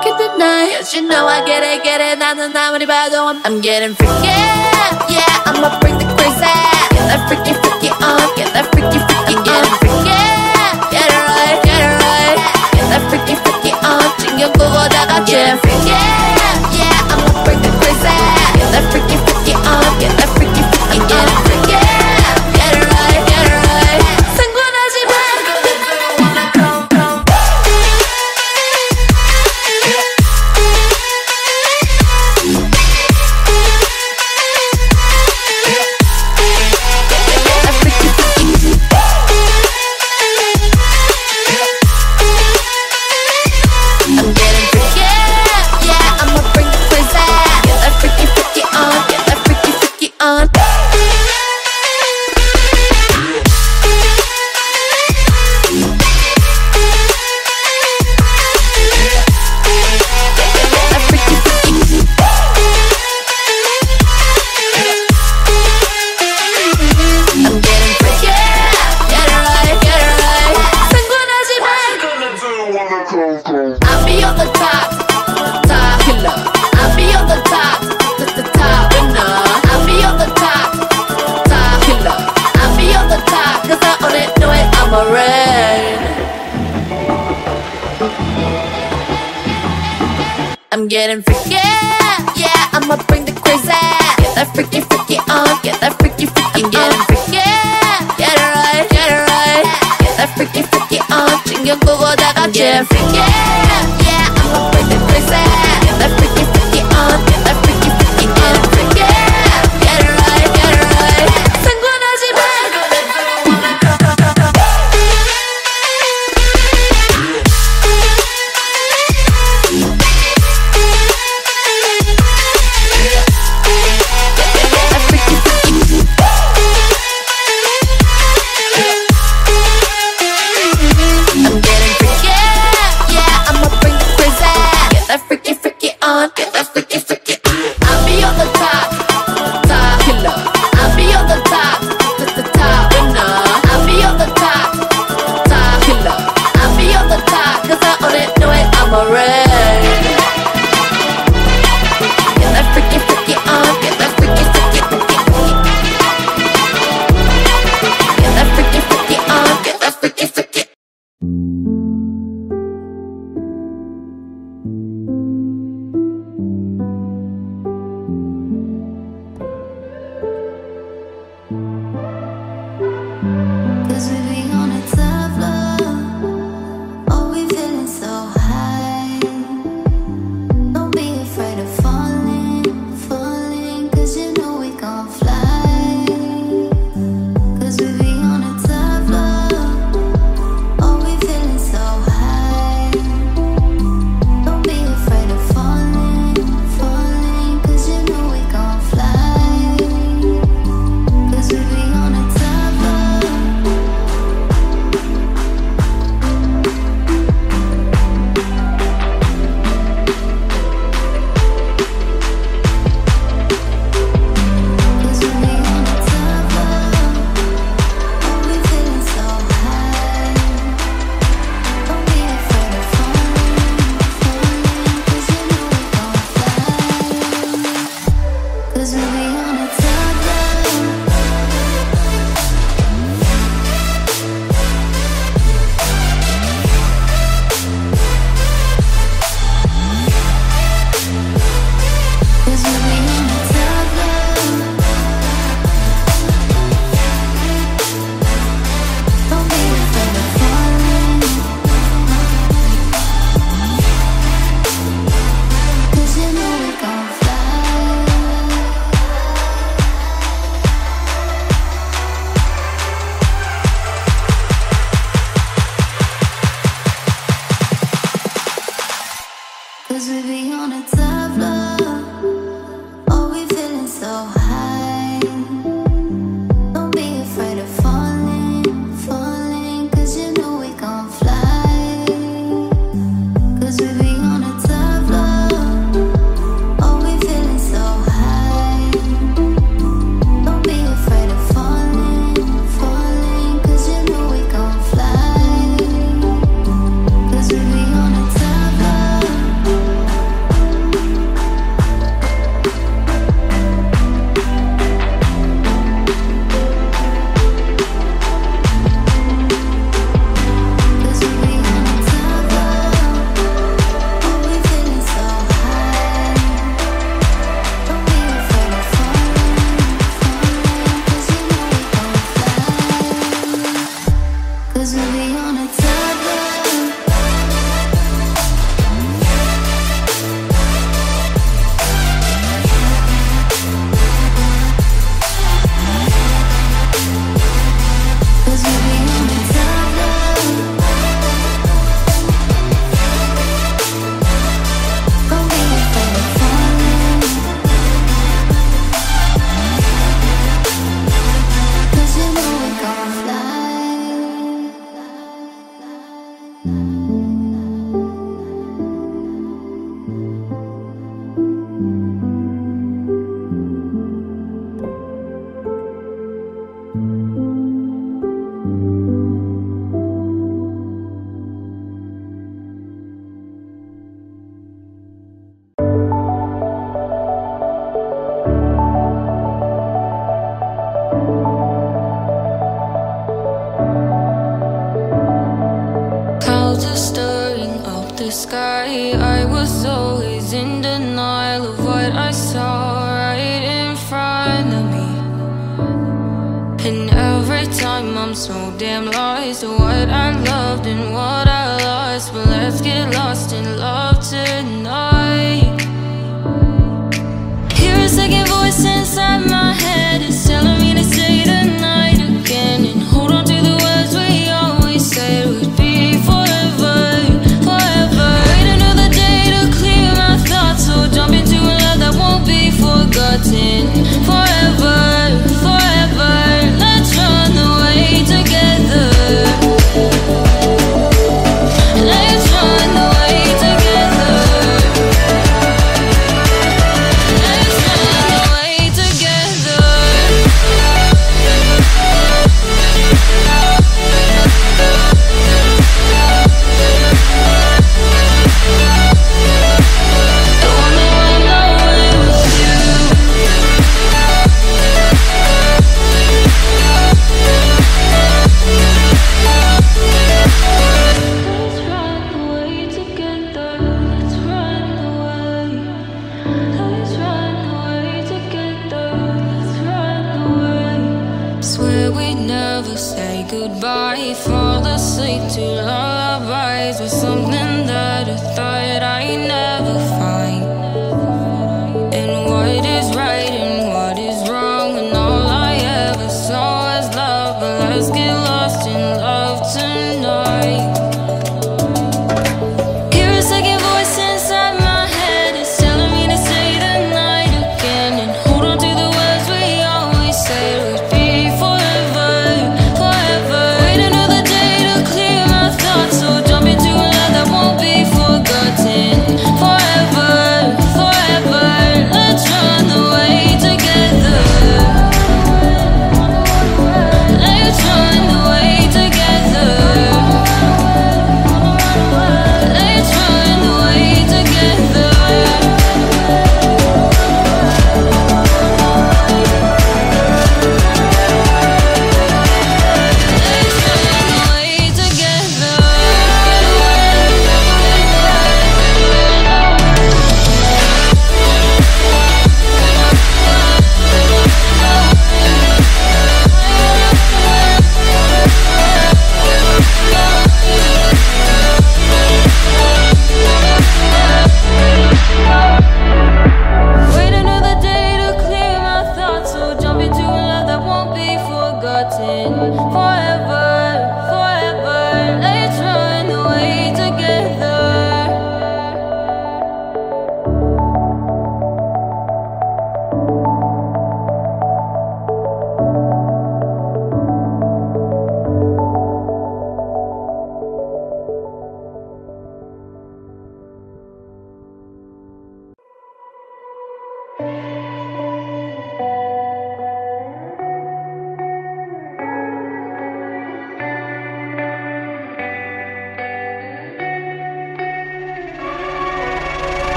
walking the night. Cause you know I get it, get it, 나 아무리 봐도 I'm getting freaky, yeah I'ma bring the crazy. Get that freaky, freaky on, get that freaky, freaky. On I'm freaky, get it right, get it right. Get that freaky, freaky on, 챙겨 구워다가 Get freaky. Let's run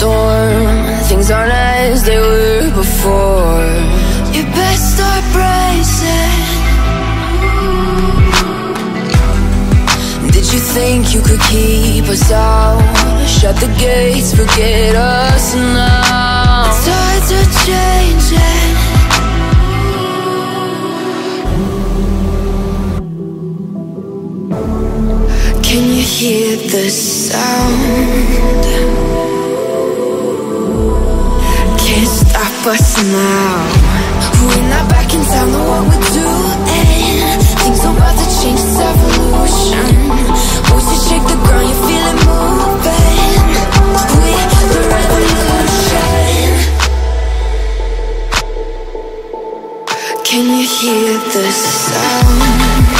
storm. Things aren't as they were before. You best start bracing. Did you think you could keep us out? Shut the gates, forget us now. It's hard to change. Can you hear the sound? Us now. We're not back in town, know what we're doing. Things are about to change, it's evolution. Voices shake the ground, you feel it moving. We're the revolution. Can you hear the sound?